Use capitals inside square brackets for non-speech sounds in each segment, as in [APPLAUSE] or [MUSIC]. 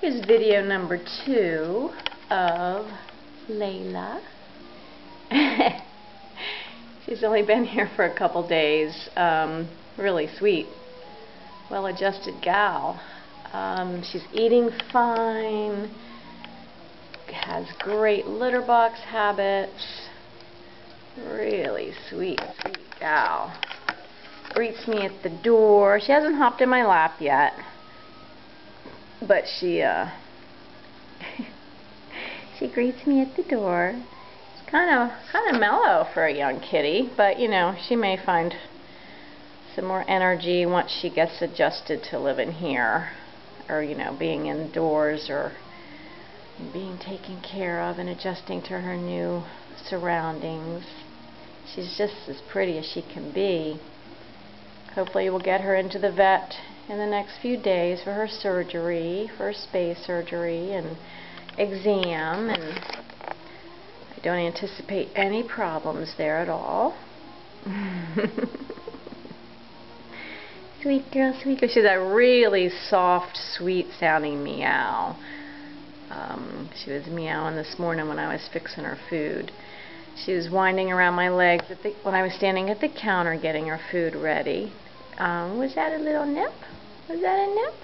Here's video number two of Layla. [LAUGHS] She's only been here for a couple days. Um, really sweet, well-adjusted gal. Um, she's eating fine, has great litter box habits. Really sweet, sweet gal. Greets me at the door. She hasn't hopped in my lap yet but she uh [LAUGHS] she greets me at the door. It's kind of kind of mellow for a young kitty, but you know she may find some more energy once she gets adjusted to living here, or you know being indoors or being taken care of and adjusting to her new surroundings. She's just as pretty as she can be. Hopefully we'll get her into the vet in the next few days for her surgery, for her spay surgery and exam, and I don't anticipate any problems there at all. sweet girl, sweet girl. She's a really soft, sweet sounding meow. Um, she was meowing this morning when I was fixing her food. She was winding around my legs the, when I was standing at the counter getting her food ready. Um, was that a little nip? Was that a nip?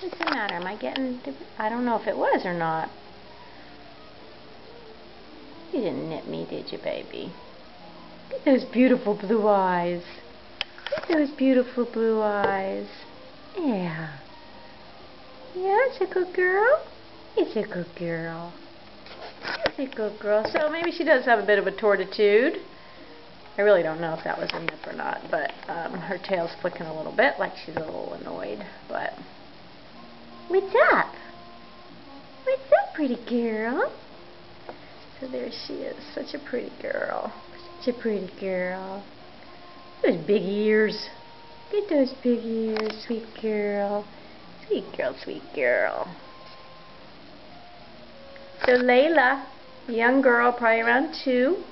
What's the matter? Am I getting... I don't know if it was or not. You didn't nip me, did you, baby? Look at those beautiful blue eyes. Look at those beautiful blue eyes. Yeah. Yeah, it's a good girl. It's a good girl. It's a good girl. So maybe she does have a bit of a tortitude. I really don't know if that was a nip or not, but um, her tail's flicking a little bit, like she's a little annoyed, but... What's up? What's up, pretty girl? So there she is, such a pretty girl. Such a pretty girl. Those big ears. Get those big ears, sweet girl. Sweet girl, sweet girl. So Layla, young girl, probably around two,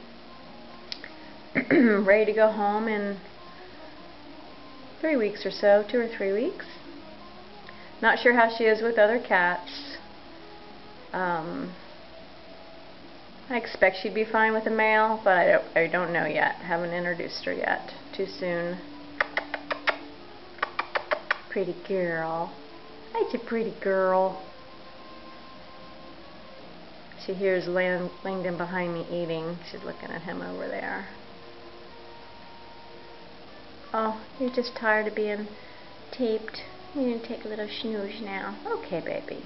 [CLEARS THROAT] ready to go home in three weeks or so, two or three weeks. Not sure how she is with other cats. Um, I expect she'd be fine with a male, but I don't, I don't know yet. Haven't introduced her yet. Too soon. Pretty girl. That's a pretty girl. She hears Langdon behind me eating. She's looking at him over there. Oh, you're just tired of being taped. You need to take a little snooze now. Okay, baby.